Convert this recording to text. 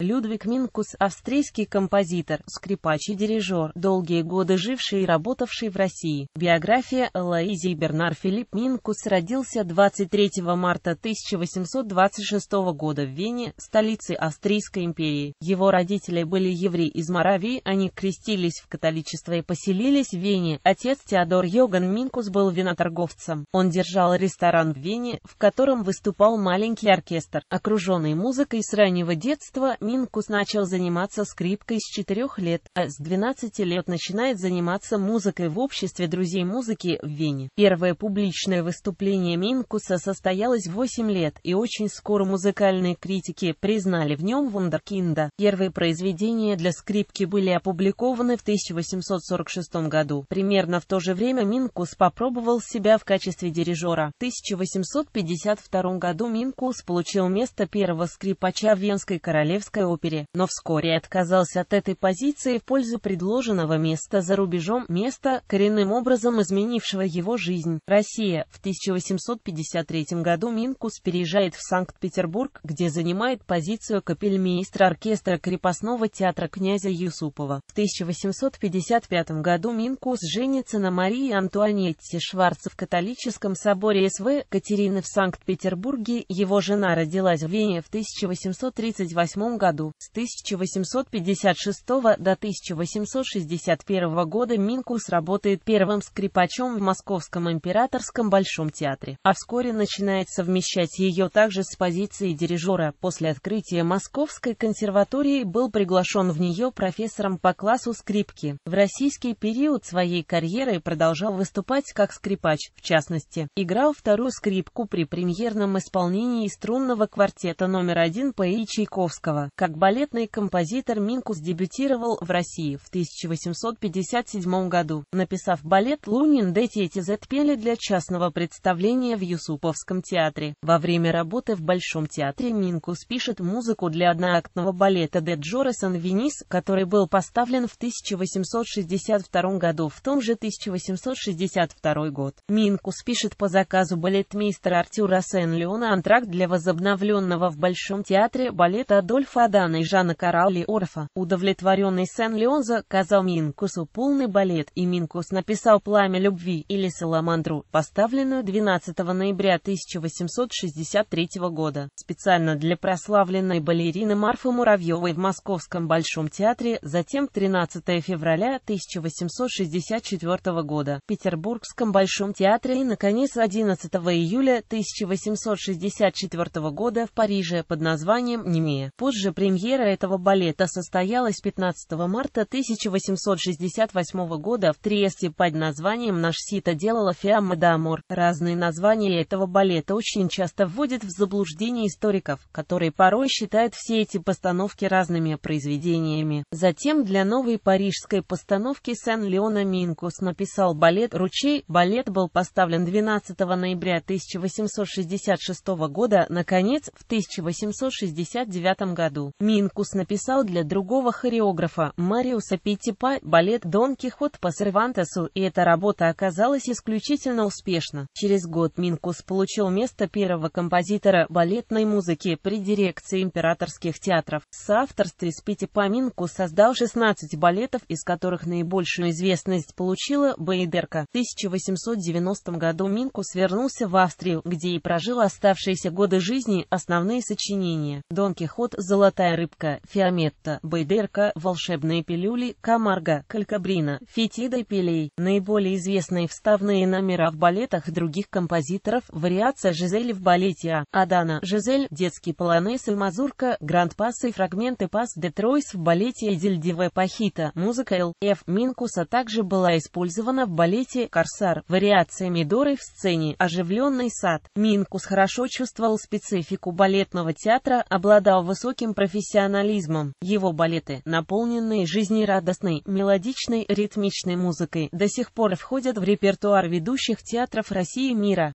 Людвиг Минкус – австрийский композитор, скрипач и дирижер, долгие годы живший и работавший в России. Биография Элоизи Бернар Филипп Минкус родился 23 марта 1826 года в Вене, столице Австрийской империи. Его родители были евреи из Моравии, они крестились в католичество и поселились в Вене. Отец Теодор Йоган Минкус был виноторговцем. Он держал ресторан в Вене, в котором выступал маленький оркестр. Окруженный музыкой с раннего детства, Минкус начал заниматься скрипкой с 4 лет, а с 12 лет начинает заниматься музыкой в обществе друзей музыки в Вене. Первое публичное выступление Минкуса состоялось в 8 лет, и очень скоро музыкальные критики признали в нем вундеркинда. Первые произведения для скрипки были опубликованы в 1846 году. Примерно в то же время Минкус попробовал себя в качестве дирижера. В 1852 году Минкус получил место первого скрипача Венской королевской Королевской опере, но вскоре отказался от этой позиции в пользу предложенного места за рубежом, места, коренным образом изменившего его жизнь. Россия. В 1853 году Минкус переезжает в Санкт-Петербург, где занимает позицию капельмейстра оркестра крепостного театра князя Юсупова. В 1855 году Минкус женится на Марии Антуанетте Шварц в католическом соборе СВ Катерины в Санкт-Петербурге. Его жена родилась в Вене в 1838 году году. С 1856 до 1861 года Минкус работает первым скрипачом в Московском императорском Большом театре, а вскоре начинает совмещать ее также с позицией дирижера. После открытия Московской консерватории был приглашен в нее профессором по классу скрипки. В российский период своей карьеры продолжал выступать как скрипач, в частности, играл вторую скрипку при премьерном исполнении струнного квартета номер один П.И. Чайковского. Как балетный композитор Минкус дебютировал в России в 1857 году, написав балет «Лунин Дети Этизет пели для частного представления в Юсуповском театре». Во время работы в Большом театре Минкус пишет музыку для одноактного балета «Де Джоре Венис», который был поставлен в 1862 году, в том же 1862 год. Минкус пишет по заказу балетмейстера Артюра Сен-Леона антракт для возобновленного в Большом театре балета Адольфа Адана и Жана Караули Орфа. Удовлетворенный Сен-Леон заказал Минкусу полный балет, и Минкус написал «Пламя любви» или «Саламандру», поставленную 12 ноября 1863 года, специально для прославленной балерины Марфы Муравьевой в Московском Большом театре, затем 13 февраля 1864 года в Петербургском Большом театре и, наконец, 11 июля 1864 года в Париже под названием «Немея». Позже Премьера этого балета состоялась 15 марта 1868 года в Триесте под названием «Наш сито делала Фиамма Дамор». Разные названия этого балета очень часто вводят в заблуждение историков, которые порой считают все эти постановки разными произведениями. Затем для новой парижской постановки Сен-Леона Минкус написал балет «Ручей». Балет был поставлен 12 ноября 1866 года, наконец, в 1869 году. Минкус написал для другого хореографа, Мариуса Петтипа, балет «Дон Кихот» по Сервантесу, и эта работа оказалась исключительно успешна. Через год Минкус получил место первого композитора балетной музыки при дирекции императорских театров. В соавторстве с Петтипа Минкус создал 16 балетов, из которых наибольшую известность получила Бейдерка. В 1890 году Минкус вернулся в Австрию, где и прожил оставшиеся годы жизни основные сочинения. «Дон Кихот», «Золотая Золотая рыбка, Фиаметта, Байдерка, Волшебные пилюли, Камарга, Калькабрина, Фетида Пелей. Наиболее известные вставные номера в балетах других композиторов, вариация Жизели в балете А. Адана, Жизель, детский полонез и мазурка, гранд-пас и фрагменты пас де Тройс в балете Эдильдиве Пахита, музыка Л. Ф. Минкуса также была использована в балете Корсар, вариация Мидоры в сцене Оживленный сад. Минкус хорошо чувствовал специфику балетного театра, обладал высоким профессионализмом. Его балеты, наполненные жизнерадостной, мелодичной, ритмичной музыкой, до сих пор входят в репертуар ведущих театров России и мира.